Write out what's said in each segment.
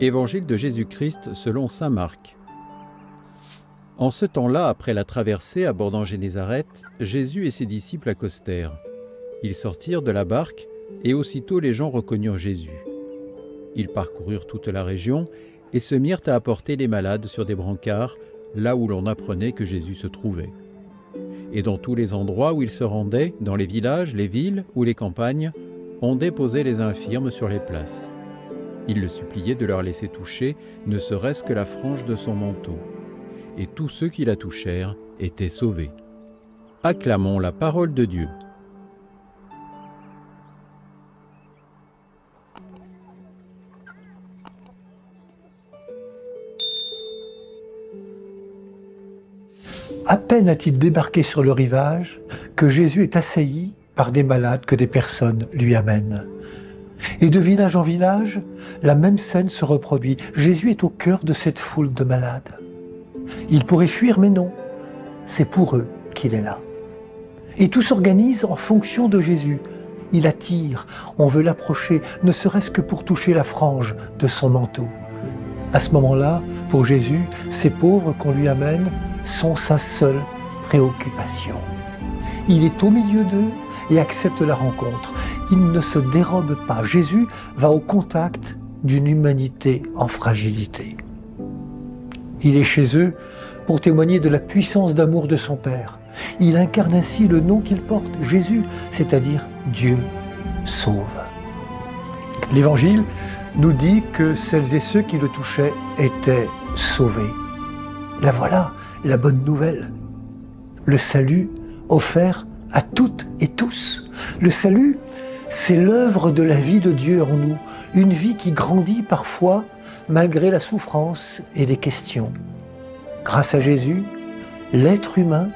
Évangile de Jésus-Christ selon Saint Marc. En ce temps-là, après la traversée abordant Génézareth, Jésus et ses disciples accostèrent. Ils sortirent de la barque, et aussitôt les gens reconnurent Jésus. Ils parcoururent toute la région et se mirent à apporter les malades sur des brancards, là où l'on apprenait que Jésus se trouvait. Et dans tous les endroits où ils se rendaient, dans les villages, les villes ou les campagnes, on déposait les infirmes sur les places. Il le suppliait de leur laisser toucher ne serait-ce que la frange de son manteau. Et tous ceux qui la touchèrent étaient sauvés. Acclamons la parole de Dieu. À peine a-t-il débarqué sur le rivage que Jésus est assailli par des malades que des personnes lui amènent. Et de village en village, la même scène se reproduit. Jésus est au cœur de cette foule de malades. Il pourrait fuir, mais non. C'est pour eux qu'il est là. Et tout s'organise en fonction de Jésus. Il attire, on veut l'approcher, ne serait-ce que pour toucher la frange de son manteau. À ce moment-là, pour Jésus, ces pauvres qu'on lui amène sont sa seule préoccupation. Il est au milieu d'eux et accepte la rencontre. Il ne se dérobe pas. Jésus va au contact d'une humanité en fragilité. Il est chez eux pour témoigner de la puissance d'amour de son Père. Il incarne ainsi le nom qu'il porte, Jésus, c'est-à-dire Dieu sauve. L'Évangile nous dit que celles et ceux qui le touchaient étaient sauvés. La voilà, la bonne nouvelle. Le salut offert à toutes et tous. Le salut, c'est l'œuvre de la vie de Dieu en nous, une vie qui grandit parfois malgré la souffrance et les questions. Grâce à Jésus, l'être humain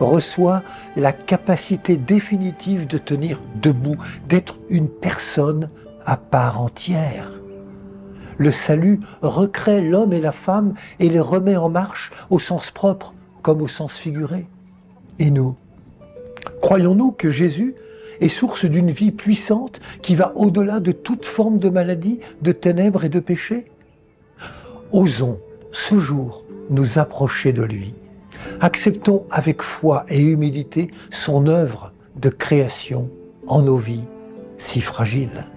reçoit la capacité définitive de tenir debout, d'être une personne à part entière. Le salut recrée l'homme et la femme et les remet en marche au sens propre comme au sens figuré. Et nous Croyons-nous que Jésus est source d'une vie puissante qui va au-delà de toute forme de maladie, de ténèbres et de péché Osons ce jour nous approcher de lui. Acceptons avec foi et humilité son œuvre de création en nos vies si fragiles.